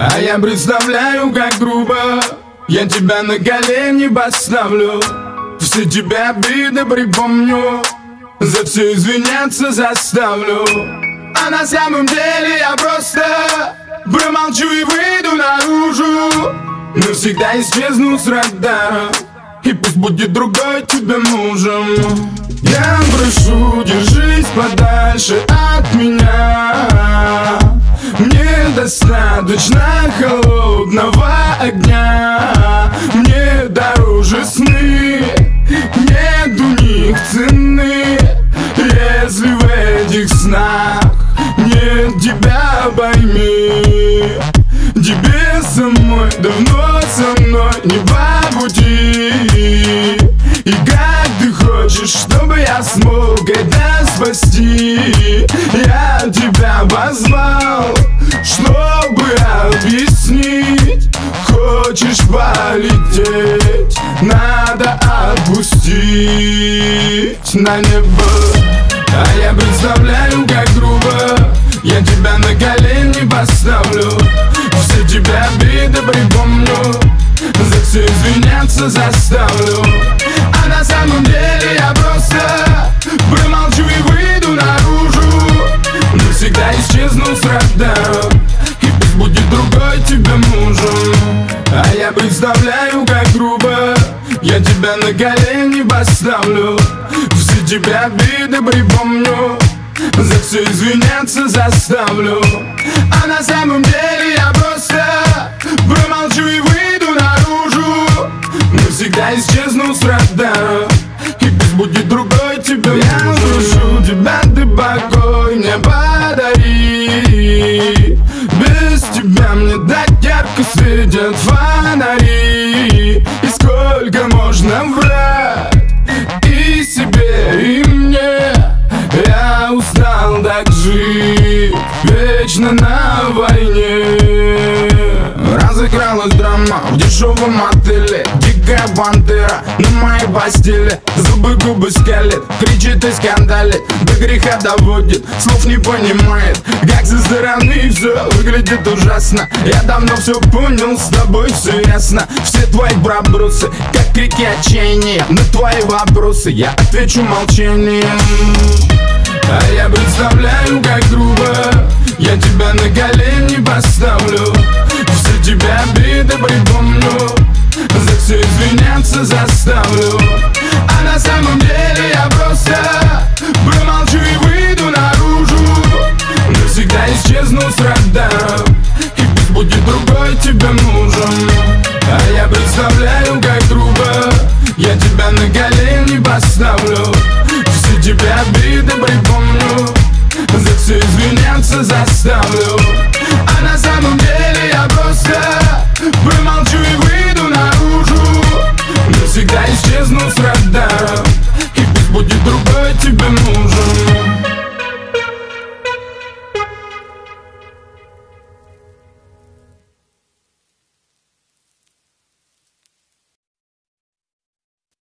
А я представляю, как грубо Я тебя на колени поставлю. Все тебя обиды припомню За все извиняться заставлю. А на самом деле я просто Промолчу и выйду наружу. Навсегда исчезну с радара И пусть будет другой тебе мужем Я прошу, держись подальше от меня самой давно со мной не по пути И как ты хочешь, чтобы я смог это спасти. Я тебя позвал, чтобы объяснить. Хочешь полететь, надо отпустить на небо. А я представляю, как грубо я тебя на колени поставлю Навсегда исчезну с радара И пусть будет другой тебе мужем. А я представляю, как грубо Я тебя на колени поставлю. Все тебя обиды припомню за все извиняться заставлю. А на самом деле я просто Промолчу и выйду наружу. Навсегда исчезну с радара И пусть будет другой светят фонари. И сколько можно врать И себе, и мне? Я устал так жить Вечно на войне. Разыгралась драма в дешевом отеле Дикая пантера на моей постели Зубы губы скалит, кричит и скандалит. До греха доводит, слов не понимает. Как со стороны все выглядит ужасно. Я давно все понял, с тобой все ясно. Все твои пробросы, как крики отчаяния. На твои вопросы я отвечу молчанием. А я представляю, как грубо извиняться заставлю. А на самом деле я просто Промолчу и выйду наружу. Навсегда исчезну с радара И пусть будет другой тебе мужем. А я представляю, как грубо Я тебя на колени поставлю. Все тебя обиды припомню. За все извиняться заставлю